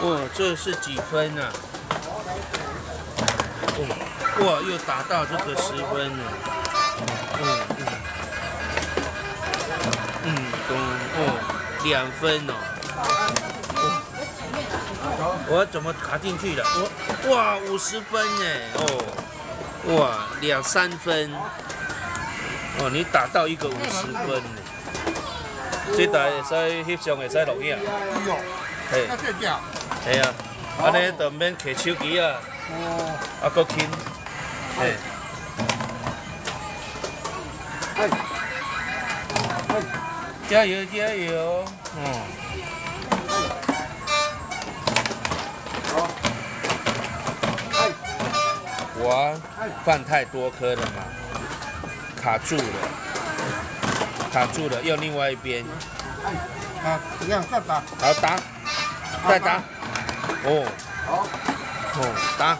哦，这是几分啊？哦，哇，又达到这个十分了。嗯嗯。嗯，懂哦，两分哦。我怎么卡进去了？我哇，五十分哎，哦，哇，两三分。哦，你打到一个五十分呢。这台会使翕相，会使录影。嘿，系啊，安尼就免摕手机啊，啊，搁轻，嘿。加油加油！嗯。我放太多颗了嘛，卡住了，卡住了，用另外一边。啊，怎样再打。好打，再打。哦。好。哦，打。